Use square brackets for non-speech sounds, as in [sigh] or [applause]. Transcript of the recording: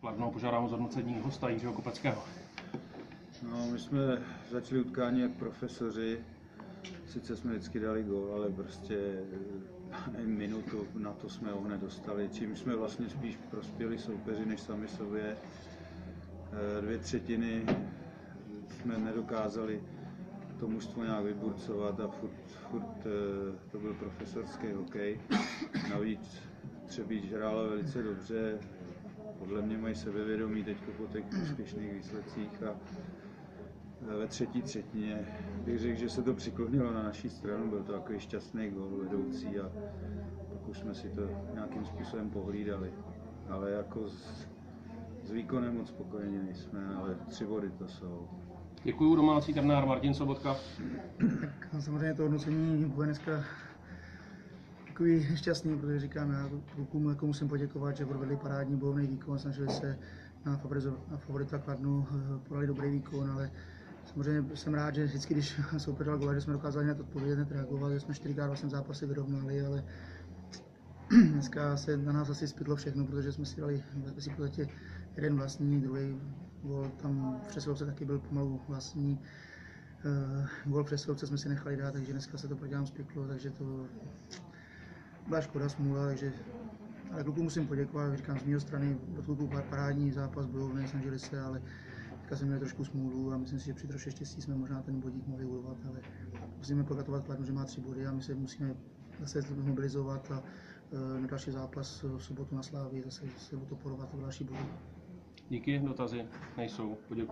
Kladno požádám o zhodnocení hosta Jiřího Kopeckého. No, my jsme začali utkání jak profesoři, sice jsme vždycky dali gól, ale prostě eh, minutu na to jsme ho nedostali, čím jsme vlastně spíš prospěli soupeři než sami sobě. Eh, Dvě třetiny jsme nedokázali to mužstvo nějak vyburcovat a furt, furt eh, to byl profesorský hokej. Navíc Třebíč hrála velice dobře, podle mě mají sebevědomí teď po těch úspěšných výsledcích a ve třetí třetině bych řekl, že se to přiklonilo na naší stranu, byl to takový šťastný gol vedoucí a pak už jsme si to nějakým způsobem pohlídali. Ale jako s, s výkonem moc spokojeni nejsme, ale tři body to jsou. Děkuji domácí trenér Martin Sobotka. Tak samozřejmě to hodnocení bude dneska takový [laughs] šťastný, protože říkám, já klukům jako musím poděkovat, že provedli parádní bojovný výkon, snažili se na, na favorita Kladnu, eh, podali dobrý výkon, ale samozřejmě jsem rád, že vždycky, když [laughs] soupeř dal gola, že jsme dokázali hned odpovědět, hned reagovat, že jsme čtyřikrát vlastně zápasy vyrovnali, ale [clears throat] dneska se na nás asi spytlo všechno, protože jsme si dali v podstatě jeden vlastní, druhý gol tam v přesilovce taky byl pomalu vlastní. Uh, gol v přesilovce jsme si nechali dát, takže dneska se to proti nám spiklo, takže to byla škoda, smůla, takže ale klukům musím poděkovat, říkám z mého strany, od kluků parádní zápas, bojovný, snažili se, ale teďka jsme měli trošku smůlu a myslím si, že při troše štěstí jsme možná ten bodík mohli urvat, ale musíme pogratulovat Kladnu, že má tři body a my se musíme zase mobilizovat a uh, na další zápas v sobotu na Slávii zase se to porovat o další body. Díky, dotazy nejsou. Poděkuji.